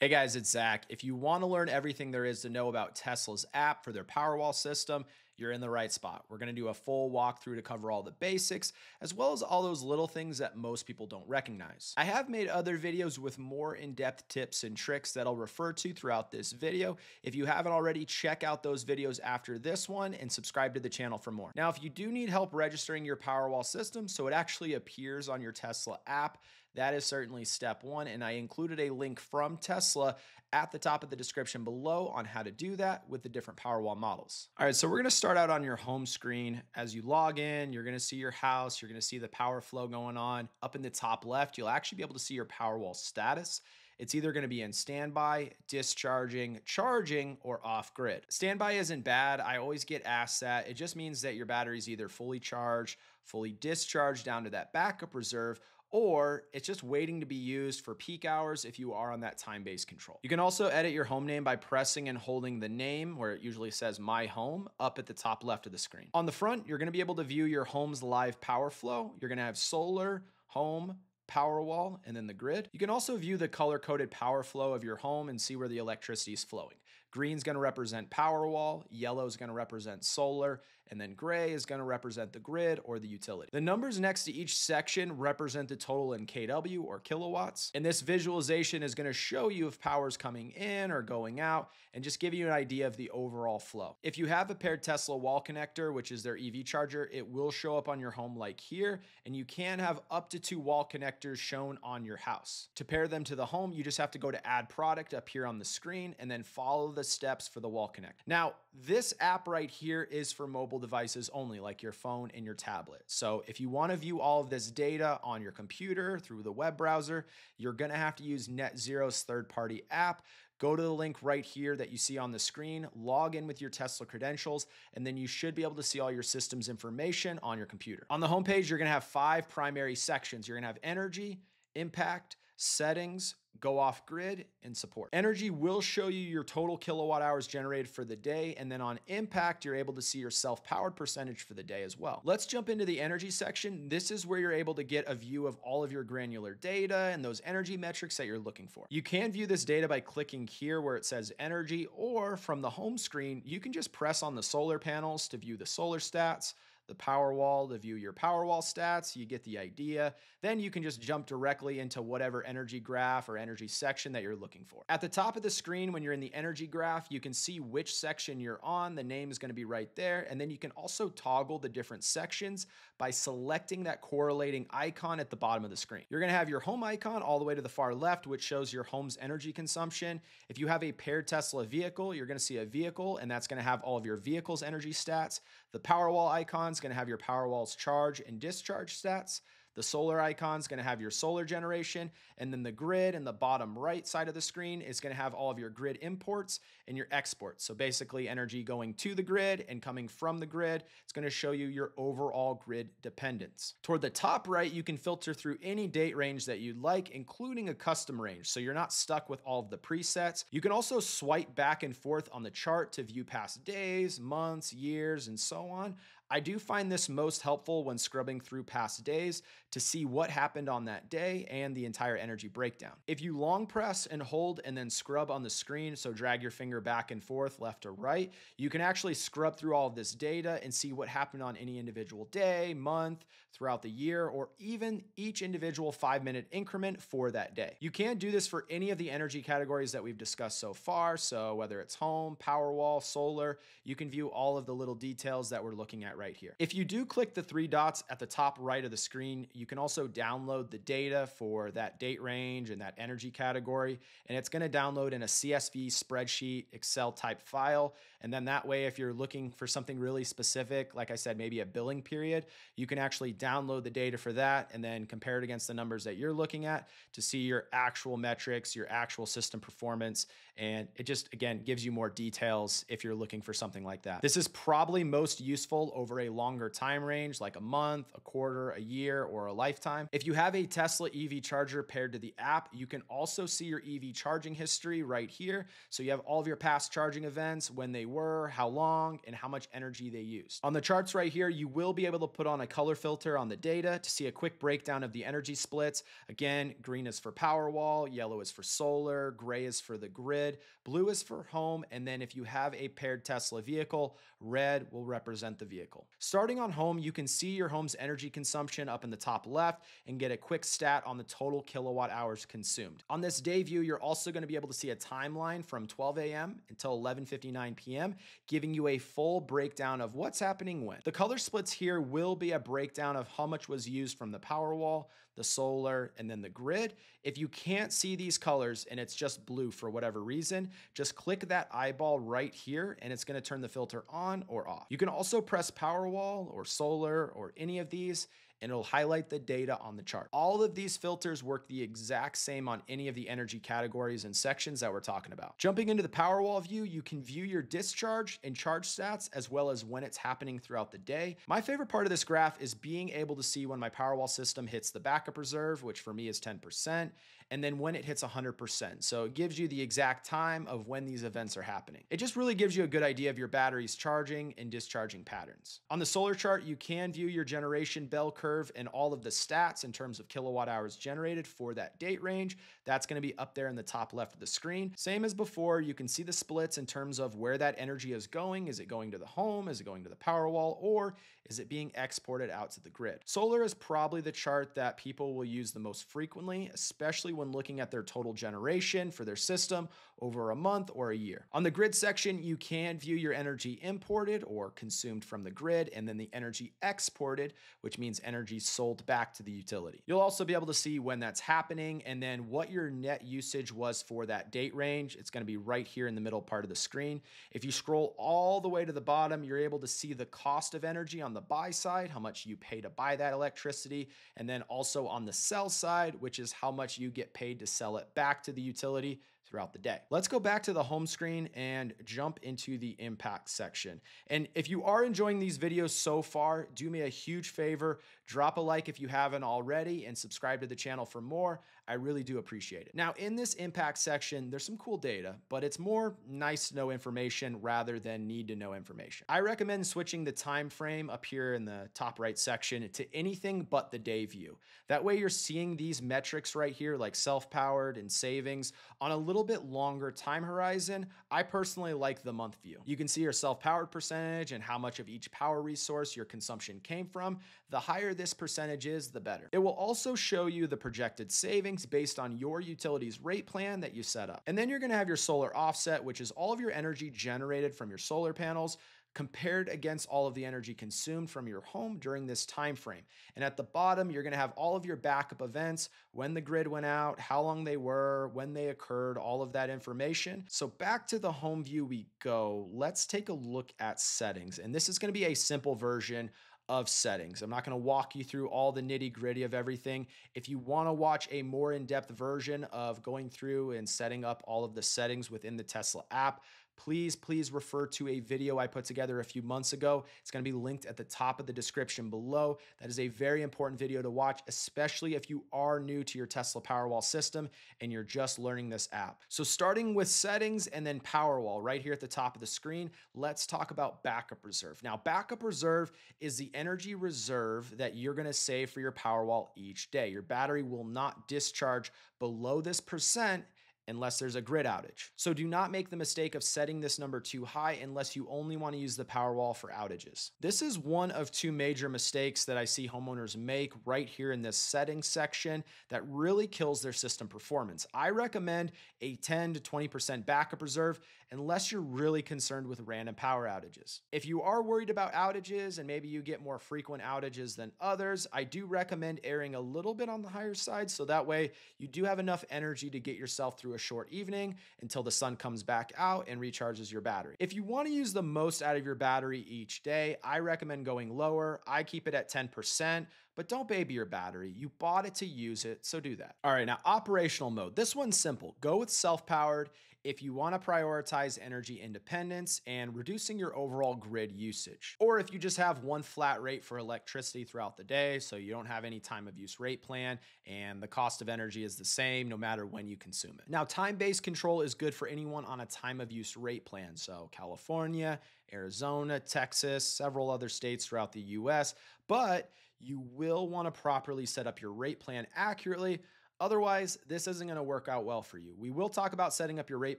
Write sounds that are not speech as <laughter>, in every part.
Hey guys, it's Zach. If you want to learn everything there is to know about Tesla's app for their Powerwall system, you're in the right spot. We're going to do a full walkthrough to cover all the basics, as well as all those little things that most people don't recognize. I have made other videos with more in-depth tips and tricks that I'll refer to throughout this video. If you haven't already, check out those videos after this one and subscribe to the channel for more. Now, if you do need help registering your Powerwall system so it actually appears on your Tesla app, that is certainly step one. And I included a link from Tesla at the top of the description below on how to do that with the different Powerwall models. All right, so we're gonna start out on your home screen. As you log in, you're gonna see your house, you're gonna see the power flow going on. Up in the top left, you'll actually be able to see your Powerwall status. It's either going to be in standby, discharging, charging, or off grid. Standby isn't bad. I always get asked that. It just means that your battery is either fully charged, fully discharged down to that backup reserve, or it's just waiting to be used for peak hours if you are on that time-based control. You can also edit your home name by pressing and holding the name where it usually says my home up at the top left of the screen. On the front, you're gonna be able to view your home's live power flow. You're gonna have solar, home, Powerwall, and then the grid. You can also view the color-coded power flow of your home and see where the electricity is flowing. Green's going to represent Powerwall, yellow is going to represent solar, and then gray is going to represent the grid or the utility. The numbers next to each section represent the total in kW or kilowatts. And this visualization is going to show you if power is coming in or going out and just give you an idea of the overall flow. If you have a paired Tesla wall connector, which is their EV charger, it will show up on your home like here, and you can have up to two wall connectors shown on your house. To pair them to the home, you just have to go to add product up here on the screen and then follow the steps for the wall connect. Now, this app right here is for mobile devices only, like your phone and your tablet. So if you want to view all of this data on your computer through the web browser, you're going to have to use NetZero's third-party app, Go to the link right here that you see on the screen, log in with your Tesla credentials, and then you should be able to see all your system's information on your computer. On the homepage, you're gonna have five primary sections. You're gonna have energy, impact, settings, go off grid, and support. Energy will show you your total kilowatt hours generated for the day, and then on impact, you're able to see your self-powered percentage for the day as well. Let's jump into the energy section. This is where you're able to get a view of all of your granular data and those energy metrics that you're looking for. You can view this data by clicking here where it says energy, or from the home screen, you can just press on the solar panels to view the solar stats, the Powerwall to view your Powerwall stats. You get the idea. Then you can just jump directly into whatever energy graph or energy section that you're looking for. At the top of the screen, when you're in the energy graph, you can see which section you're on. The name is going to be right there. And then you can also toggle the different sections by selecting that correlating icon at the bottom of the screen. You're going to have your home icon all the way to the far left, which shows your home's energy consumption. If you have a paired Tesla vehicle, you're going to see a vehicle, and that's going to have all of your vehicle's energy stats. The Powerwall icon is going to have your Powerwall's charge and discharge stats. The solar icon is going to have your solar generation, and then the grid in the bottom right side of the screen is going to have all of your grid imports and your exports. So basically energy going to the grid and coming from the grid. It's going to show you your overall grid dependence. Toward the top right, you can filter through any date range that you'd like, including a custom range. So you're not stuck with all of the presets. You can also swipe back and forth on the chart to view past days, months, years, and so on. I do find this most helpful when scrubbing through past days to see what happened on that day and the entire energy breakdown. If you long press and hold and then scrub on the screen, so drag your finger back and forth left or right, you can actually scrub through all of this data and see what happened on any individual day, month, throughout the year, or even each individual five minute increment for that day. You can do this for any of the energy categories that we've discussed so far. So whether it's home, Powerwall, solar, you can view all of the little details that we're looking at right here. If you do click the three dots at the top right of the screen, you can also download the data for that date range and that energy category. And it's gonna download in a CSV spreadsheet, Excel type file. And then that way, if you're looking for something really specific, like I said, maybe a billing period, you can actually download the data for that and then compare it against the numbers that you're looking at to see your actual metrics, your actual system performance. And it just, again, gives you more details if you're looking for something like that. This is probably most useful over over a longer time range, like a month, a quarter, a year, or a lifetime. If you have a Tesla EV charger paired to the app, you can also see your EV charging history right here. So you have all of your past charging events, when they were, how long, and how much energy they used. On the charts right here, you will be able to put on a color filter on the data to see a quick breakdown of the energy splits. Again, green is for Powerwall, yellow is for solar, gray is for the grid, blue is for home, and then if you have a paired Tesla vehicle, red will represent the vehicle. Starting on home, you can see your home's energy consumption up in the top left and get a quick stat on the total kilowatt hours consumed. On this day view, you're also going to be able to see a timeline from 12 a.m. until 11:59 p.m., giving you a full breakdown of what's happening when. The color splits here will be a breakdown of how much was used from the Powerwall, the solar, and then the grid. If you can't see these colors and it's just blue for whatever reason, just click that eyeball right here and it's gonna turn the filter on or off. You can also press Powerwall or solar or any of these and it'll highlight the data on the chart. All of these filters work the exact same on any of the energy categories and sections that we're talking about. Jumping into the Powerwall view, you can view your discharge and charge stats as well as when it's happening throughout the day. My favorite part of this graph is being able to see when my Powerwall system hits the backup reserve, which for me is 10%, and then when it hits 100%. So it gives you the exact time of when these events are happening. It just really gives you a good idea of your battery's charging and discharging patterns. On the solar chart, you can view your generation bell curve and all of the stats in terms of kilowatt hours generated for that date range. That's gonna be up there in the top left of the screen. Same as before, you can see the splits in terms of where that energy is going. Is it going to the home? Is it going to the Powerwall? Or is it being exported out to the grid? Solar is probably the chart that people will use the most frequently, especially when looking at their total generation for their system over a month or a year. On the grid section, you can view your energy imported or consumed from the grid, and then the energy exported, which means energy sold back to the utility. You'll also be able to see when that's happening and then what your net usage was for that date range. It's gonna be right here in the middle part of the screen. If you scroll all the way to the bottom, you're able to see the cost of energy on the buy side, how much you pay to buy that electricity, and then also on the sell side, which is how much you get paid to sell it back to the utility throughout the day. Let's go back to the home screen and jump into the impact section. And if you are enjoying these videos so far, do me a huge favor, drop a like if you haven't already and subscribe to the channel for more. I really do appreciate it. Now in this impact section, there's some cool data, but it's more nice to know information rather than need to know information. I recommend switching the time frame up here in the top right section to anything but the day view. That way you're seeing these metrics right here like self-powered and savings on a little bit longer time horizon. I personally like the month view. You can see your self-powered percentage and how much of each power resource your consumption came from. The higher this percentage is, the better. It will also show you the projected savings based on your utilities rate plan that you set up. And then you're gonna have your solar offset, which is all of your energy generated from your solar panels compared against all of the energy consumed from your home during this time frame. And at the bottom, you're going to have all of your backup events, when the grid went out, how long they were, when they occurred, all of that information. So back to the home view we go. Let's take a look at settings. And this is going to be a simple version of settings. I'm not going to walk you through all the nitty gritty of everything. If you want to watch a more in depth version of going through and setting up all of the settings within the Tesla app, please, please refer to a video I put together a few months ago. It's going to be linked at the top of the description below. That is a very important video to watch, especially if you are new to your Tesla Powerwall system and you're just learning this app. So starting with settings and then Powerwall right here at the top of the screen, let's talk about backup reserve. Now, backup reserve is the energy reserve that you're going to save for your Powerwall each day. Your battery will not discharge below this percent unless there's a grid outage. So do not make the mistake of setting this number too high unless you only want to use the Powerwall for outages. This is one of two major mistakes that I see homeowners make right here in this settings section that really kills their system performance. I recommend a 10 to 20% backup reserve unless you're really concerned with random power outages. If you are worried about outages and maybe you get more frequent outages than others, I do recommend erring a little bit on the higher side so that way you do have enough energy to get yourself through a short evening until the sun comes back out and recharges your battery. If you want to use the most out of your battery each day, I recommend going lower. I keep it at 10%, but don't baby your battery. You bought it to use it, so do that. All right, now operational mode. This one's simple. Go with self powered if you want to prioritize energy independence and reducing your overall grid usage. Or if you just have one flat rate for electricity throughout the day, so you don't have any time of use rate plan and the cost of energy is the same no matter when you consume it. Now, time based control is good for anyone on a time of use rate plan. So, California, Arizona, Texas, several other states throughout the US, but you will want to properly set up your rate plan accurately Otherwise, this isn't going to work out well for you. We will talk about setting up your rate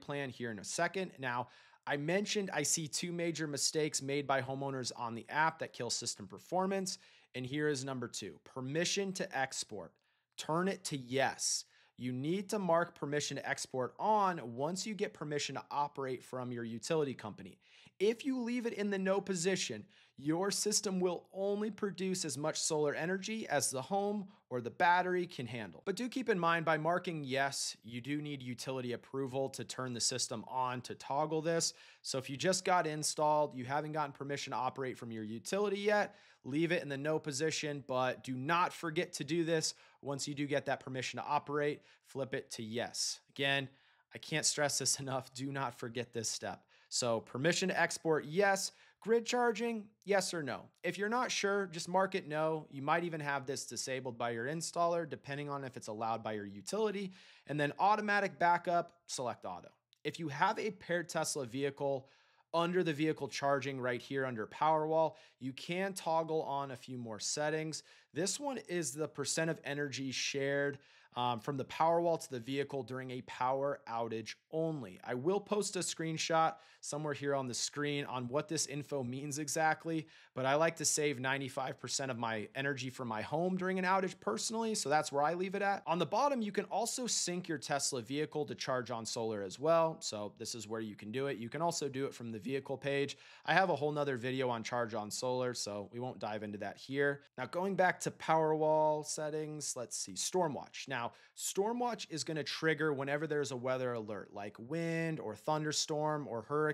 plan here in a second. Now, I mentioned I see two major mistakes made by homeowners on the app that kill system performance. And here is number two permission to export. Turn it to yes. You need to mark permission to export on once you get permission to operate from your utility company. If you leave it in the no position, your system will only produce as much solar energy as the home or the battery can handle. But do keep in mind by marking yes, you do need utility approval to turn the system on to toggle this. So if you just got installed, you haven't gotten permission to operate from your utility yet, leave it in the no position, but do not forget to do this. Once you do get that permission to operate, flip it to yes. Again, I can't stress this <laughs> enough. Do not forget this step. So permission to export, yes. Grid charging, yes or no. If you're not sure, just mark it no. You might even have this disabled by your installer, depending on if it's allowed by your utility. And then automatic backup, select auto. If you have a paired Tesla vehicle, under the vehicle charging right here under Powerwall, you can toggle on a few more settings. This one is the percent of energy shared um, from the Powerwall to the vehicle during a power outage only. I will post a screenshot somewhere here on the screen on what this info means exactly, but I like to save 95% of my energy for my home during an outage personally, so that's where I leave it at. On the bottom, you can also sync your Tesla vehicle to charge on solar as well, so this is where you can do it. You can also do it from the vehicle page. I have a whole nother video on charge on solar, so we won't dive into that here. Now, going back to Powerwall settings, let's see, Stormwatch. Now, Stormwatch is going to trigger whenever there's a weather alert, like wind or thunderstorm or hurricane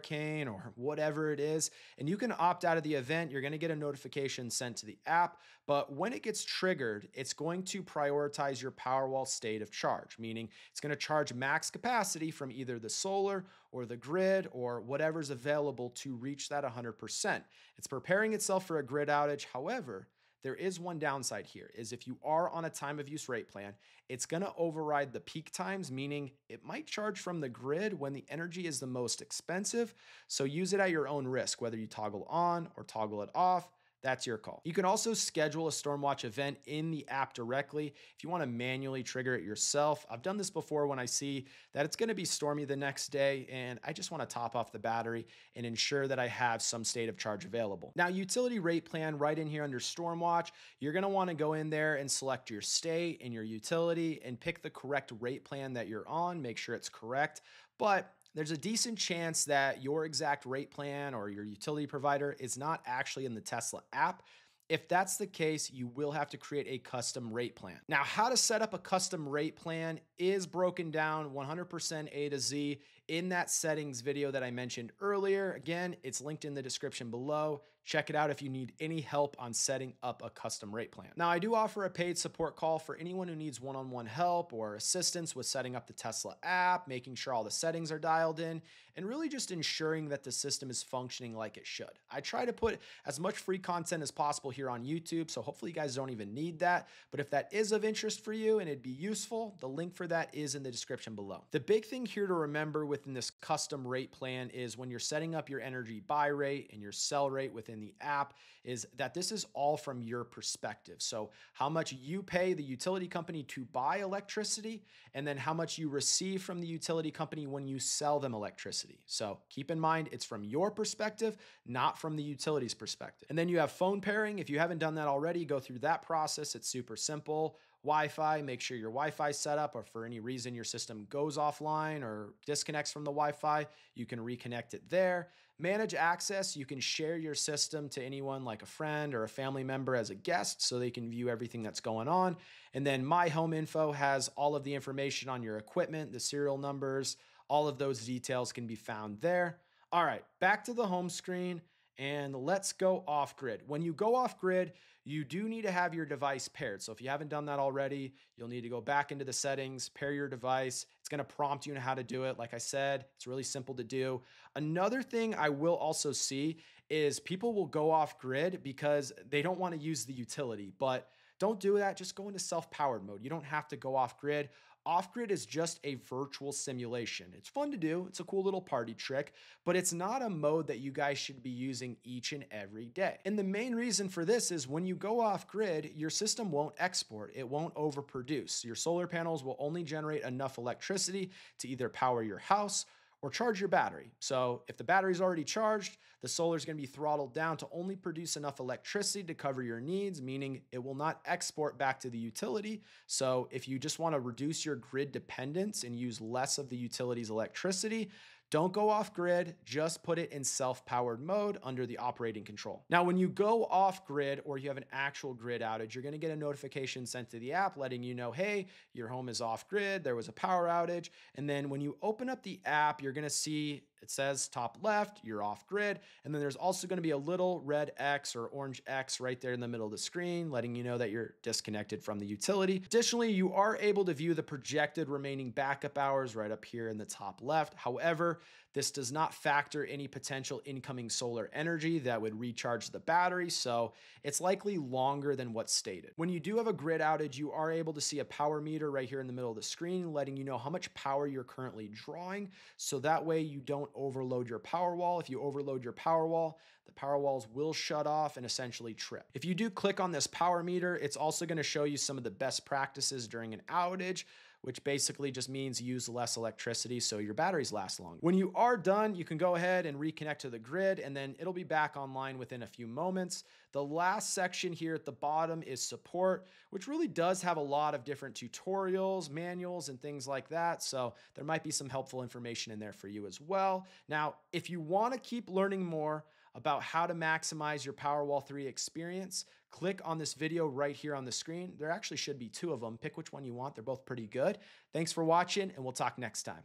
or whatever it is. And you can opt out of the event. You're going to get a notification sent to the app. But when it gets triggered, it's going to prioritize your Powerwall state of charge, meaning it's going to charge max capacity from either the solar or the grid or whatever's available to reach that 100%. It's preparing itself for a grid outage. However, there is one downside here is if you are on a time of use rate plan, it's going to override the peak times, meaning it might charge from the grid when the energy is the most expensive. So use it at your own risk, whether you toggle on or toggle it off. That's your call. You can also schedule a Stormwatch event in the app directly if you want to manually trigger it yourself. I've done this before when I see that it's going to be stormy the next day and I just want to top off the battery and ensure that I have some state of charge available. Now, utility rate plan right in here under Stormwatch, you're going to want to go in there and select your state and your utility and pick the correct rate plan that you're on. Make sure it's correct. But there's a decent chance that your exact rate plan or your utility provider is not actually in the Tesla app. If that's the case, you will have to create a custom rate plan. Now, how to set up a custom rate plan is broken down 100% A to Z in that settings video that I mentioned earlier. Again, it's linked in the description below. Check it out if you need any help on setting up a custom rate plan. Now, I do offer a paid support call for anyone who needs one on one help or assistance with setting up the Tesla app, making sure all the settings are dialed in, and really just ensuring that the system is functioning like it should. I try to put as much free content as possible here on YouTube, so hopefully you guys don't even need that. But if that is of interest for you and it'd be useful, the link for that is in the description below. The big thing here to remember within this custom rate plan is when you're setting up your energy buy rate and your sell rate within in the app is that this is all from your perspective. So, how much you pay the utility company to buy electricity, and then how much you receive from the utility company when you sell them electricity. So, keep in mind it's from your perspective, not from the utility's perspective. And then you have phone pairing. If you haven't done that already, go through that process. It's super simple. Wi Fi, make sure your Wi Fi set up, or for any reason your system goes offline or disconnects from the Wi Fi, you can reconnect it there. Manage access, you can share your system to anyone like a friend or a family member as a guest so they can view everything that's going on. And then My Home Info has all of the information on your equipment, the serial numbers, all of those details can be found there. All right, back to the home screen and let's go off grid. When you go off grid, you do need to have your device paired. So if you haven't done that already, you'll need to go back into the settings, pair your device. It's going to prompt you on how to do it. Like I said, it's really simple to do. Another thing I will also see is people will go off grid because they don't want to use the utility, but don't do that. Just go into self powered mode. You don't have to go off grid. Off grid is just a virtual simulation. It's fun to do, it's a cool little party trick, but it's not a mode that you guys should be using each and every day. And the main reason for this is when you go off grid, your system won't export, it won't overproduce. Your solar panels will only generate enough electricity to either power your house or charge your battery. So if the battery's already charged, the solar is going to be throttled down to only produce enough electricity to cover your needs, meaning it will not export back to the utility. So if you just want to reduce your grid dependence and use less of the utility's electricity, don't go off grid, just put it in self powered mode under the operating control. Now, when you go off grid or you have an actual grid outage, you're gonna get a notification sent to the app letting you know, hey, your home is off grid, there was a power outage. And then when you open up the app, you're gonna see it says top left, you're off grid. And then there's also going to be a little red X or orange X right there in the middle of the screen, letting you know that you're disconnected from the utility. Additionally, you are able to view the projected remaining backup hours right up here in the top left. However, this does not factor any potential incoming solar energy that would recharge the battery, so it's likely longer than what's stated. When you do have a grid outage, you are able to see a power meter right here in the middle of the screen, letting you know how much power you're currently drawing, so that way you don't overload your Powerwall. If you overload your power wall, the Powerwalls will shut off and essentially trip. If you do click on this power meter, it's also gonna show you some of the best practices during an outage, which basically just means use less electricity so your batteries last long. When you are done, you can go ahead and reconnect to the grid and then it'll be back online within a few moments. The last section here at the bottom is support, which really does have a lot of different tutorials, manuals, and things like that. So there might be some helpful information in there for you as well. Now, if you want to keep learning more, about how to maximize your Powerwall 3 experience, click on this video right here on the screen. There actually should be two of them. Pick which one you want. They're both pretty good. Thanks for watching, and we'll talk next time.